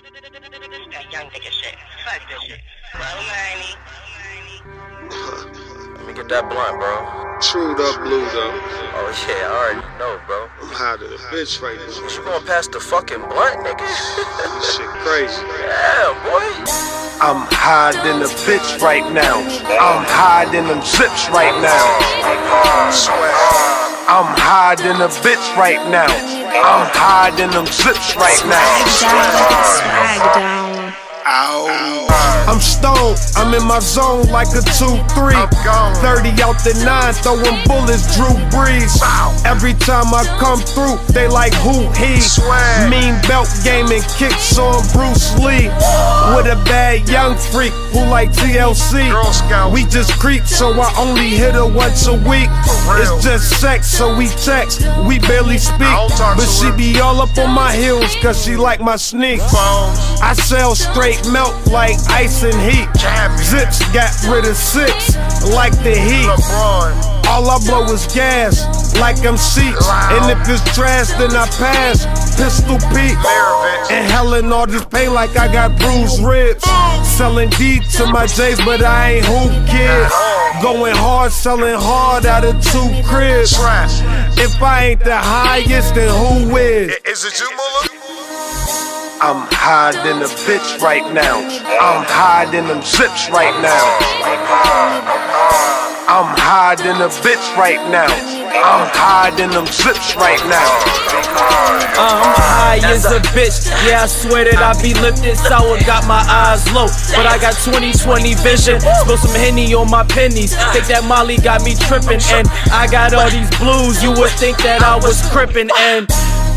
That young nigga shit. Fuck this shit. Well, money. Let me get that blunt, bro. True up blue though. Oh yeah, I already know, bro. I'm high to the bitch right now. What you going past the fucking blunt, nigga? This shit crazy. yeah, boy. I'm high than a bitch right now. I'm high than them zips right now. Oh, I'm high than a bitch right now. I'm high than them zips right now. Swag down. Ow. I'm stoned, I'm in my zone like a 2-3 30 out the 9, throwing bullets, Drew Brees. Every time I come through, they like who he? Mean belt gaming kicks on Bruce Lee. With a bad young freak who like TLC We just creep, so I only hit her once a week. It's just sex, so we text, we barely speak I don't talk But she be all up on my heels, cause she like my sneaks. I sell straight melt like ice and heat. Zips got rid of six like the heat. All I blow is gas like I'm seats. And if it's trash, then I pass. Pistol Pete. and Helen all just pain like I got bruised ribs. Selling D to my J's, but I ain't who kid. Going hard, selling hard out of two cribs. If I ain't the highest, then who is? Is it you, Mula? I'm high than a bitch right now. I'm high than them zips right now. I'm high than a bitch right now. I'm high than them zips right now. I'm high as a bitch. Yeah, I swear that I be lifted sour, got my eyes low. But I got 20/20 vision. Spill some henny on my pennies. Think that Molly got me tripping. And I got all these blues. You would think that I was crippin'. And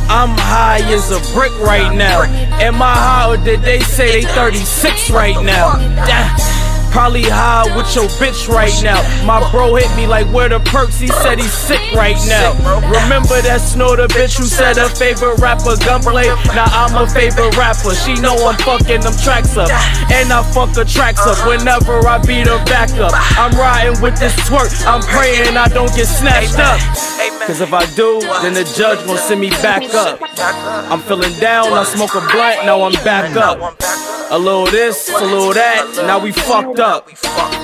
I'm high as a brick right now. Am I high or did they say they 36 right now? Damn. Probably high with your bitch right now. My bro hit me like where the perks. He said he's sick right now. Remember that snorter bitch who said her favorite rapper gunplay? Now I'm a favorite rapper. She know I'm fucking them tracks up. And I fuck her tracks up whenever I beat her back up. I'm riding with this twerk. I'm praying I don't get snatched up. Cause if I do, then the judge gon' send me back up. I'm feeling down, I smoke a blunt, now I'm back up. A little this, a little that, now we fucked up.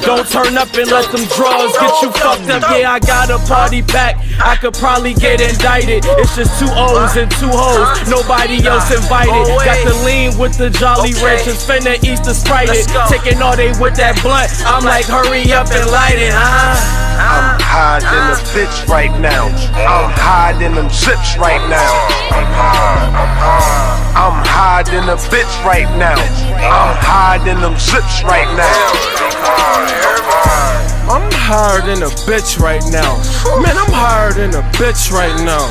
Don't turn up and let them drugs get you fucked up. Yeah, I got a party pack, I could probably get indicted. It's just two O's and two hoes, nobody else invited. Got the lean with the Jolly Ranchers, finna Easter Sprite it. Taking all day with that blunt, I'm like, hurry up and light it, huh? I'm high than a uh. bitch right now. I'm high than them zips right now. I'm high than a bitch right now. I'm high than them zips right now. I'm higher than a bitch right now. Man, I'm higher than a bitch right now.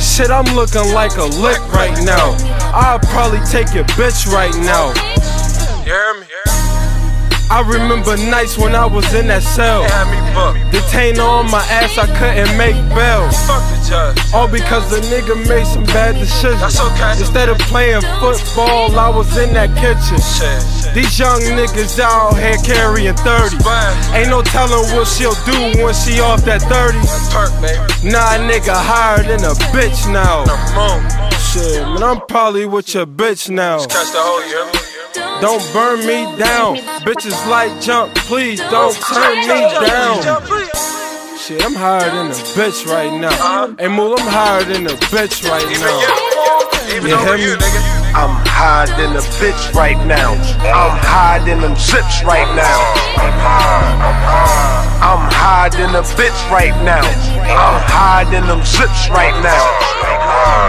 Shit, I'm looking like a lick right now. I'll probably take your bitch right now. Hear me? I remember nights when I was in that cell. Had me booked. Detained on my ass, I couldn't make bail. Fuck the judge. All because the nigga made some bad decisions. Instead of playing football, I was in that kitchen. These young niggas out here carrying 30. Ain't no telling what she'll do when she off that 30. Perk, baby. Nah, nigga higher than a bitch now. Shit, man, I'm probably with your bitch now. Catch the hoe, you hear me? Don't burn me down. Bitches like jump, please don't turn me down. Shit, I'm higher than a bitch right now. Hey, Mool, I'm higher than a bitch right now. you. Even You over hear me? nigga. I'm high than a bitch right now. I'm high than them zips right now. I'm high than a bitch right now. I'm high than them zips right now.